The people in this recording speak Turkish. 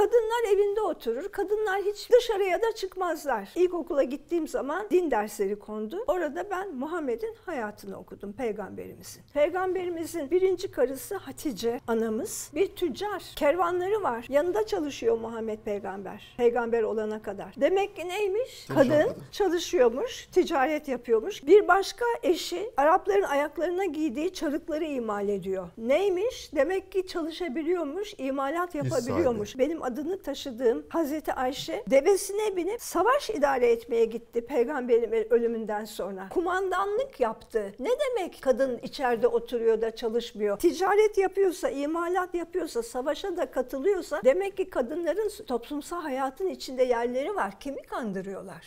Kadınlar evinde oturur. Kadınlar hiç dışarıya da çıkmazlar. İlkokula gittiğim zaman din dersleri kondu. Orada ben Muhammed'in hayatını okudum peygamberimizin. Peygamberimizin birinci karısı Hatice anamız bir tüccar. Kervanları var. Yanında çalışıyor Muhammed peygamber. Peygamber olana kadar. Demek ki neymiş? Kadın. çalışıyormuş, ticaret yapıyormuş. Bir başka eşi Arapların ayaklarına giydiği çarıkları imal ediyor. Neymiş? Demek ki çalışabiliyormuş, imalat yapabiliyormuş. Benim adını taşıdığım Hazreti Ayşe devesine binip savaş idare etmeye gitti peygamberin ölümünden sonra. Kumandanlık yaptı. Ne demek kadın içeride oturuyor da çalışmıyor? Ticaret yapıyorsa, imalat yapıyorsa, savaşa da katılıyorsa demek ki kadınların toplumsal hayatın içinde yerleri var. Kimi kandırıyorlar?